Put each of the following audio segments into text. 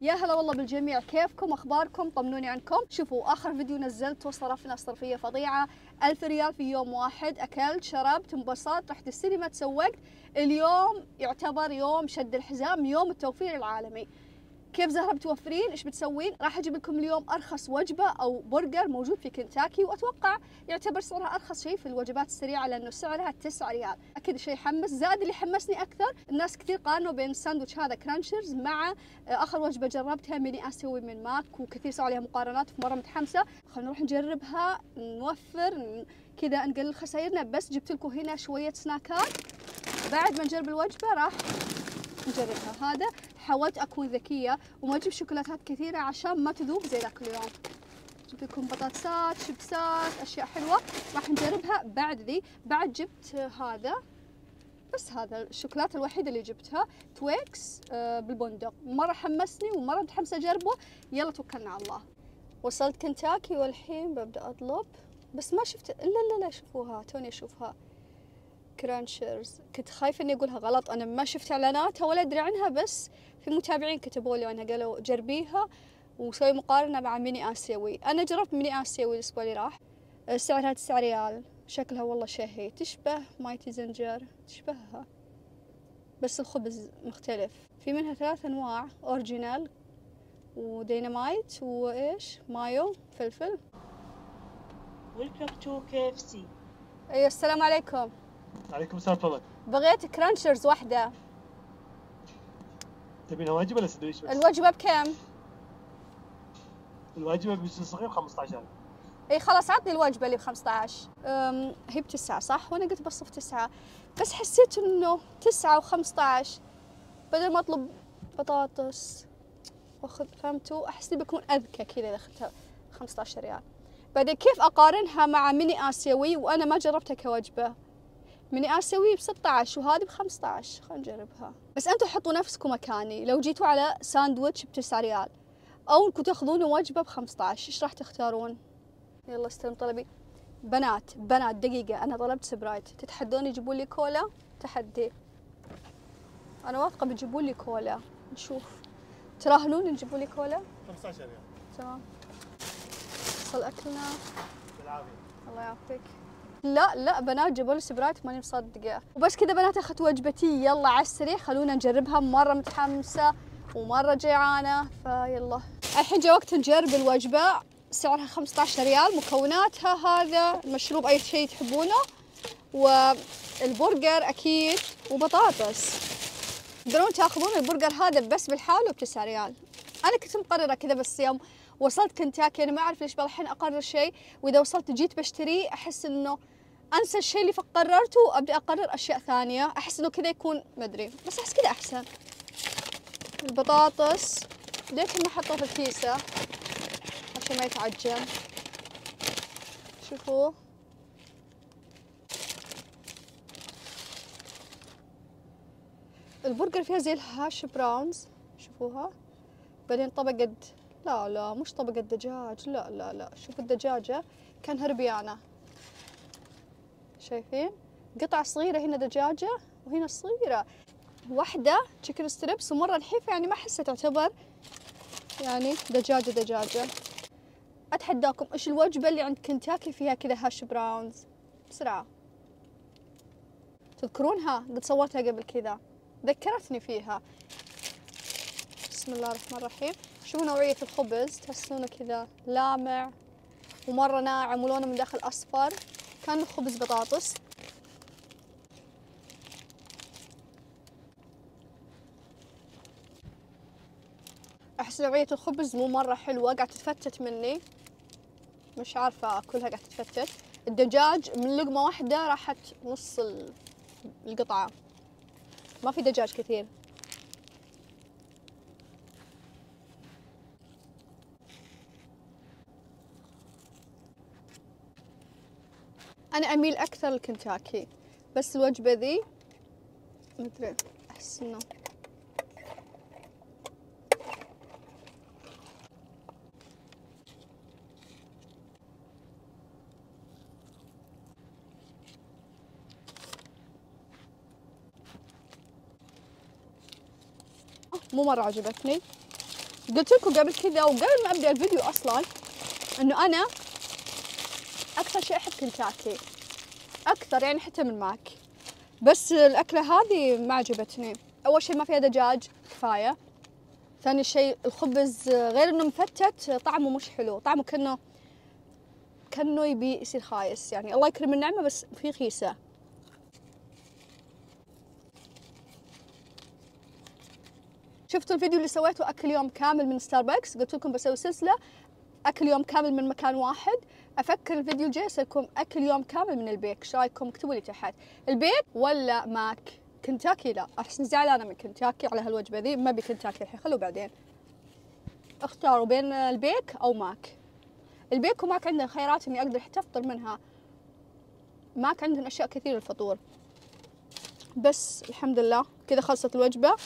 يا هلا والله بالجميع. كيفكم؟ أخباركم؟ طمنوني عنكم. شوفوا آخر فيديو نزلته صرفنا صرفية فظيعة. ألف ريال في يوم واحد أكلت شربت انبسطت رحت السينما تسوقت. اليوم يعتبر يوم شد الحزام يوم التوفير العالمي. كيف زهرة بتوفرين؟ إيش بتسوين؟ راح أجيب لكم اليوم أرخص وجبة أو برجر موجود في كنتاكي وأتوقع يعتبر سعرها أرخص شيء في الوجبات السريعة لأنه سعرها 9 ريال. أكيد شيء يحمس زائد اللي حمسني أكثر الناس كثير قارنوا بين الساندويتش هذا كرانشرز مع آخر وجبة جربتها ميني اسيوي من ماك وكثير سووا عليها مقارنات فمره متحمسة. خلينا نروح نجربها نوفر كذا نقلل خسائرنا بس جبت لكم هنا شوية سناكات. بعد ما نجرب الوجبة راح نجربها. هذا حاولت أكون ذكية وما أجيب شوكولاتات كثيرة عشان ما تذوب زي ذاك اليوم. جبت لكم بطاطسات شيبسات أشياء حلوة. راح نجربها بعد ذي. بعد جبت هذا. بس هذا الشوكولاتة الوحيدة اللي جبتها. تويكس آه، بالبندق. مرة حمسني ومرة متحمسة أجربه. يلا توكلنا على الله. وصلت كنتاكي والحين ببدأ أطلب. بس ما شفت الا لا لا شوفوها. توني أشوفها. كرانشرز كنت خايفة إني أقولها غلط. أنا ما شفت إعلاناتها ولا أدري عنها بس في متابعين كتبوا لي عنها قالوا جربيها وسوي مقارنة مع ميني آسيوي. أنا جربت ميني آسيوي الأسبوع اللي راح. سعرها تسعة ريال. شكلها والله شهي. تشبه مايتي زنجر تشبهها. بس الخبز مختلف. في منها ثلاث أنواع. original و dynamite وإيش؟ مايو فلفل. Welcome to KFC. أيوة السلام عليكم. عليكم السلام تفضل بغيت كرانشرز واحدة. تبينها وجبة ولا سندويش بس؟ الوجبة بكم؟ الواجبة بجزء صغير 15000 إي خلاص عطني الوجبة اللي ب 15 أم، هي بتسعة صح؟ وأنا قلت بصف تسعة. بس حسيت إنه تسعة و15 بدل ما أطلب بطاطس وأخذ فهمتوا؟ أحس إني بكون أذكى كذا إذا أخذتها 15 ريال. بعدين كيف أقارنها مع ميني آسيوي؟ وأنا ما جربتها كوجبة ميني اسيوي ب 16 وهذه ب 15 خلينا نجربها. بس أنتم حطوا نفسكم مكاني. لو جيتوا على ساندويتش ب 9 ريال أو انكم تأخذون وجبة ب 15 إيش راح تختارون؟ يلا استلم طلبي. بنات بنات دقيقة. أنا طلبت سبرايت. تتحدون يجيبوا لي كولا؟ تحدي. أنا واثقة بيجيبوا لي كولا. نشوف. تراهنون يجيبوا لي كولا؟ 15 ريال. تمام. وصل أكلنا. بالعافية. الله يعافيك. لا لا بنات جابوا لي سبرايت ماني مصدقة. وبس كذا بنات أخذت وجبتي يلا على السريع خلونا نجربها مرة متحمسة ومرة جيعانة. فيلا. الحين جاء وقت نجرب الوجبة. سعرها 15 ريال مكوناتها هذا المشروب أي شيء تحبونه والبرجر أكيد وبطاطس. تقدرون تاخذون البرجر هذا بس بالحاله ب 9 ريال. أنا كنت مقررة كذا بس يوم وصلت كنتاكي أنا ما أعرف ليش الحين أقرر شيء. وإذا وصلت جيت بشتريه أحس إنه أنسى الشيء اللي قررته وأبدأ أقرر أشياء ثانية. أحس إنه كذا يكون مدري بس أحس كذا أحسن. البطاطس ليش ما حطوه في الكيسة عشان ما يتعجن. شوفوا. البرجر فيها زي الهاش براونز شوفوها. بعدين طبقة لا لا مش طبقة دجاج لا لا لا. شوفوا الدجاجة كانها ربيانة شايفين؟ قطعة صغيرة هنا دجاجة وهنا صغيرة. واحدة chicken strips ومرة نحيفة يعني ما أحسها تعتبر يعني دجاجة دجاجة. أتحداكم إيش الوجبة اللي عند كنتاكي فيها كذا hash browns بسرعة. تذكرونها؟ قد صورتها قبل كذا. ذكرتني فيها. بسم الله الرحمن الرحيم. شوفوا نوعية الخبز تحسونه كذا لامع ومرة ناعم ولونه من داخل أصفر. كان خبز بطاطس. أحس نوعية الخبز مو مرة حلوة قاعدة تتفتت مني. مش عارفة أكلها قاعدة تتفتت. الدجاج من لقمة واحدة راحت نص ال- القطعة. ما في دجاج كثير. أنا أميل أكثر لكنتاكي بس الوجبة ذي مدري أحس إنه مو مرة عجبتني. قلت لكم قبل كذا وقبل ما أبدأ الفيديو أصلا إنه أنا أكثر شيء أحب كنتاكي. أكثر يعني حتى من ماك. بس الأكلة هذه ما عجبتني. أول شيء ما فيها دجاج كفاية. ثاني شيء الخبز غير إنه مفتت طعمه مش حلو. طعمه كأنه كأنه يبي يصير خايس. يعني الله يكرم النعمة بس في خيسة. شفتوا الفيديو اللي سويته أكل يوم كامل من ستاربكس قلت لكم بسوي سلسلة أكل يوم كامل من مكان واحد. أفكر الفيديو الجاي يصيركم أكل يوم كامل من البيك. إيش رأيكم؟ اكتبوا لي تحت. البيك ولا ماك؟ كنتاكي لا. احس زعلانة من كنتاكي على هالوجبة ذي؟ ما أبي كنتاكي الحين. خلوا بعدين. اختاروا بين البيك أو ماك. البيك وماك عندنا خيارات إني أقدر حتى أفطر منها. ماك عندهم أشياء كثير للفطور. بس الحمد لله كذا خلصت الوجبة.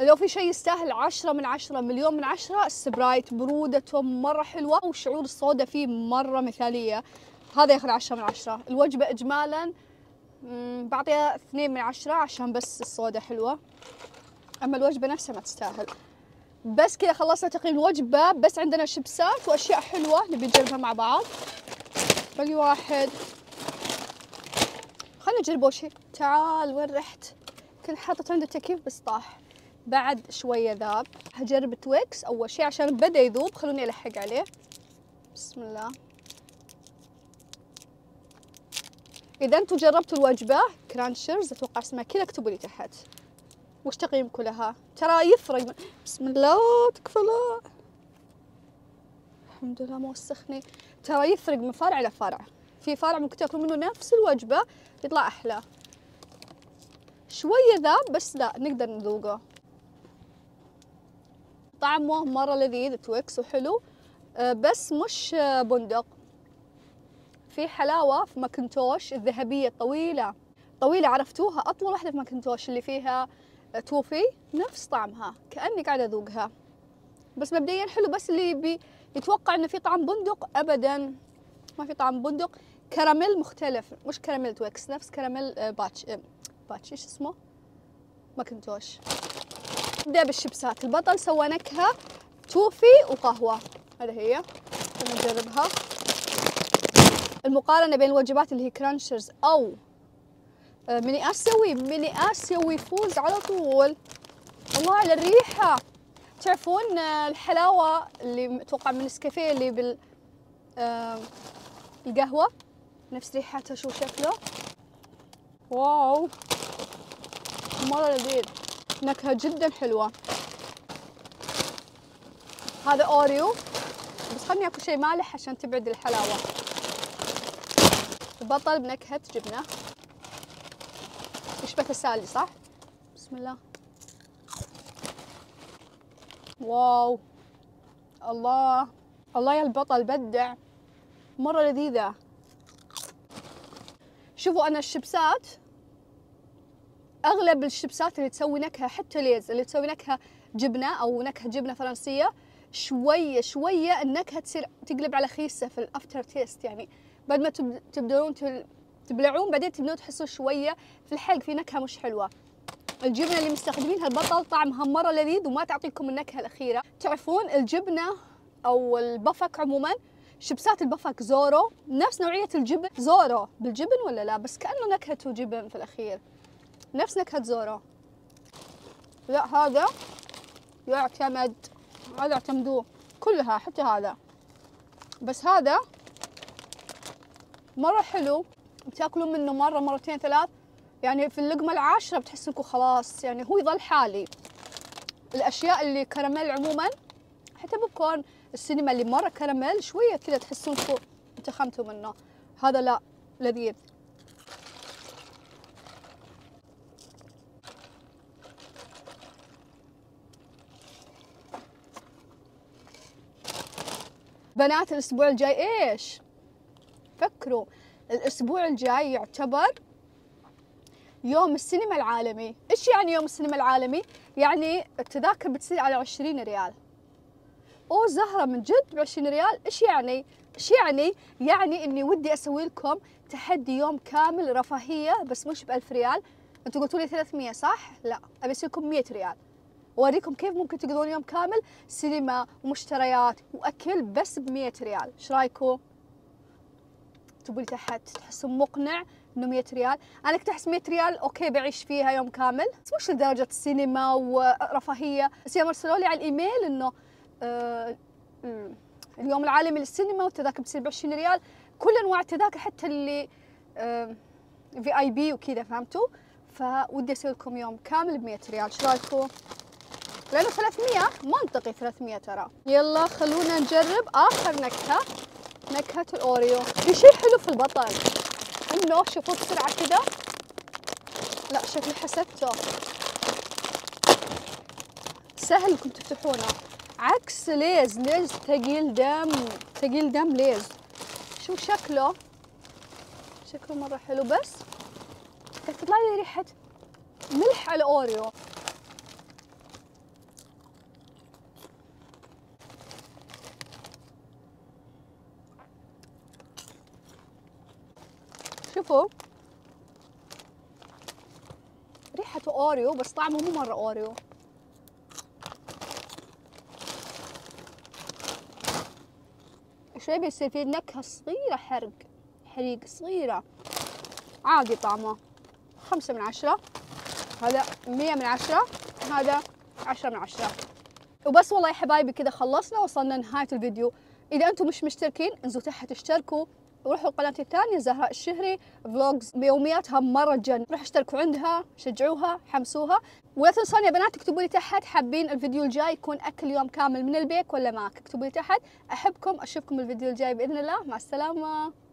لو في شيء يستاهل عشرة من عشرة مليون من عشرة السبرايت برودته مرة حلوة وشعور الصودا فيه مرة مثالية. هذا ياخذ عشرة من عشرة. الوجبة إجمالا بعطيها اثنين من عشرة عشان بس الصودا حلوة. أما الوجبة نفسها ما تستاهل. بس كذا خلصنا تقييم الوجبة. بس عندنا شيبسات وأشياء حلوة نبي نجربها مع بعض. بقي واحد. خلينا نجرب أول شيء. تعال وين رحت؟ كنت حاطط عنده تكييف بس طاح. بعد شوية ذاب هجرب تويكس أول شيء عشان بدأ يذوب خلوني ألحق عليه. بسم الله. إذا أنتم جربتوا الوجبة كرانشرز أتوقع اسمها كذا اكتبوا لي تحت. وش تقييمكم لها ترى يفرق. بسم الله تكفى الحمد لله ما وسخني ترى يفرق من فرع لفرع في فرع ممكن تاكلوا منه نفس الوجبة يطلع أحلى. شوية ذاب بس لا نقدر نذوقه. طعمه مرة لذيذ تويكس وحلو. آه، بس مش آه، بندق. في حلاوة في ماكنتوش الذهبية الطويلة طويلة عرفتوها؟ أطول واحدة في ماكنتوش اللي فيها آه، توفي. نفس طعمها كأني قاعدة أذوقها. بس مبدئيا حلو بس اللي يبي يتوقع إنه في طعم بندق؟ أبدا. ما في طعم بندق. كراميل مختلف. مش كراميل تويكس نفس كراميل باتش باتش. إيش اسمه؟ ماكنتوش. نبدأ بالشيبسات البطل سوى نكهة توفي وقهوة. هذا هي. نجربها. المقارنة بين الوجبات اللي هي كرانشرز أو آه، ميني آسيوي ميني آسيوي يفوز على طول. الله على الريحة. تعرفون آه، الحلاوة اللي أتوقع من نسكافيه اللي بال آه، القهوة؟ نفس ريحتها شو شكله. واو. مرة لذيذ. نكهة جدا حلوة. هذا أوريو. بس خلني أكل شيء مالح عشان تبعد الحلاوة. البطل بنكهة جبنة. يشبه تسالي صح؟ بسم الله. واو. الله. الله يا البطل بدع. مرة لذيذة. شوفوا أنا الشيبسات أغلب الشيبسات اللي تسوي نكهة حتى ليز اللي تسوي نكهة جبنة أو نكهة جبنة فرنسية شوية شوية النكهة تصير تقلب على خيسة في ال aftertaste. يعني بعد ما تب- تبدون تبلعون بعدين تبدون تحسون شوية في الحلق في نكهة مش حلوة. الجبنة اللي مستخدمينها البطل طعمها مره لذيذ وما تعطيكم النكهة الأخيرة. تعرفون الجبنة أو البفك عموما؟ شيبسات البفك زورو نفس نوعية الجبن زورو بالجبن ولا لا؟ بس كأنه نكهته جبن في الأخير. نفس نكهة زورو لا هذا يعتمد هذا اعتمدوه كلها حتى هذا. بس هذا مرة حلو. بتاكلون منه مرة مرتين ثلاث. يعني في اللقمة العاشرة بتحس انكم خلاص. يعني هو يظل حالي. الأشياء اللي كراميل عموما حتى بوب كورن السينما اللي مرة كراميل شوية كذا تحسون انكم انتخمتوا منه. هذا لا لذيذ. بنات الأسبوع الجاي إيش؟ فكروا الأسبوع الجاي يعتبر يوم السينما العالمي. إيش يعني يوم السينما العالمي؟ يعني التذاكر بتصير على 20 ريال. اوه زهرة من جد ب 20 ريال. إيش يعني؟ إيش يعني؟ يعني إني ودي أسوي لكم تحدي يوم كامل رفاهية بس مش ب 1000 ريال. أنتم قلتوا لي 300 صح؟ لا أبي أسويكم 100 ريال. واوريكم كيف ممكن تقضون يوم كامل سينما ومشتريات وأكل بس ب 100 ريال. إيش رأيكم؟ اكتبوا تحت تحسون مقنع إنه 100 ريال؟ أنا كنت أحس 100 ريال okay بعيش فيها يوم كامل. بس مش لدرجة السينما ورفاهية؟ بس يوم ارسلوا لي على الإيميل إنه آه ال- اليوم العالمي للسينما والتذاكر بتصير ب 20 ريال. كل أنواع التذاكر حتى اللي VIP وكذا فهمتوا؟ فودي أسوي لكم يوم كامل ب 100 ريال. إيش رأيكم؟ لأنه 300 منطقي 300 ترى. يلا خلونا نجرب آخر نكهة نكهة الأوريو. في شيء حلو في البطل إنه شوفوا بسرعة كذا لا شكلي حسبته. سهل إنكم تفتحونه. عكس ليز. ليز ثقيل دم ثقيل دم ليز. شو شكله؟ شكله مرة حلو. بس تطلع لي ريحة ملح على أوريو. شوفوا. ريحته أوريو بس طعمه مو مرة أوريو. شوي بيصير فيه نكهة صغيرة حرق حريق صغيرة. عادي طعمه. خمسة من عشرة. هذا مية من عشرة. هذا عشرة من عشرة. وبس والله يا حبايبي كذا خلصنا وصلنا نهاية الفيديو. إذا أنتم مش مشتركين انزلوا تحت اشتركوا. وروحوا قناتي الثانية زهراء الشهري فلوجز بيومياتها مرة جن روحوا اشتركوا عندها شجعوها حمسوها. ولا تنسون يا بنات اكتبوا لي تحت حابين الفيديو الجاي يكون أكل يوم كامل من البيك ولا معك اكتبوا لي تحت. أحبكم أشوفكم الفيديو الجاي بإذن الله. مع السلامة.